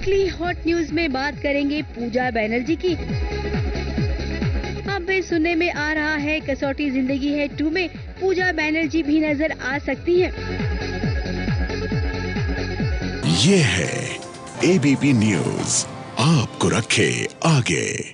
Monthly hot news में बात करेंगे पूजा बैनर्जी की। अब सुनने में आ रहा है कसौटी ज़िंदगी है टू में। पूजा बैनर्जी भी नज़र आ सकती हैं। ये है एबीपी न्यूज़ आपको रखे आगे।